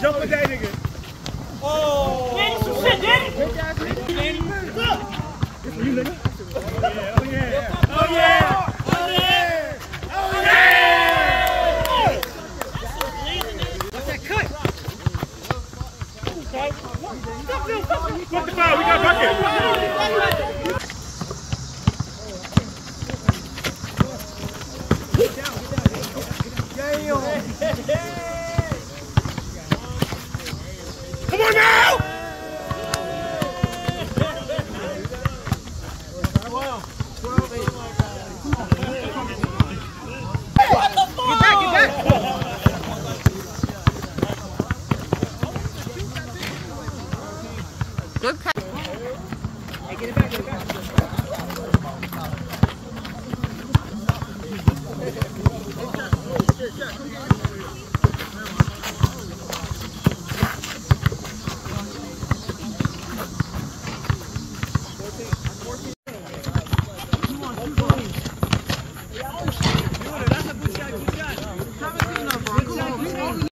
Jump with that nigga. Oh. Danny, some shit, Danny. Oh yeah. Oh yeah. Oh yeah. Oh yeah. Fuck the foul. We got bucket. Good catch. Get it back, get it back.